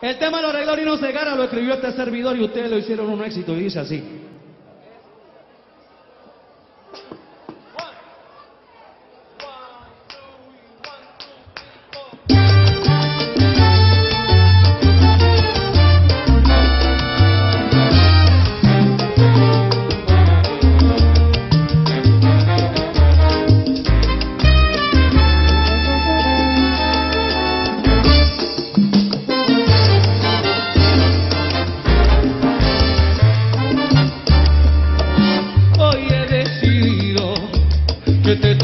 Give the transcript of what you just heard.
El tema de los reglorinos de Gara lo escribió este servidor y ustedes lo hicieron un éxito y dice así. যেতে